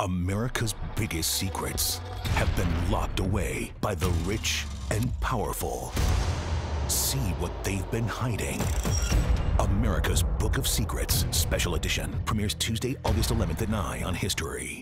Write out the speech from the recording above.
America's biggest secrets have been locked away by the rich and powerful. See what they've been hiding. America's Book of Secrets, Special Edition, premieres Tuesday, August 11th at 9 on History.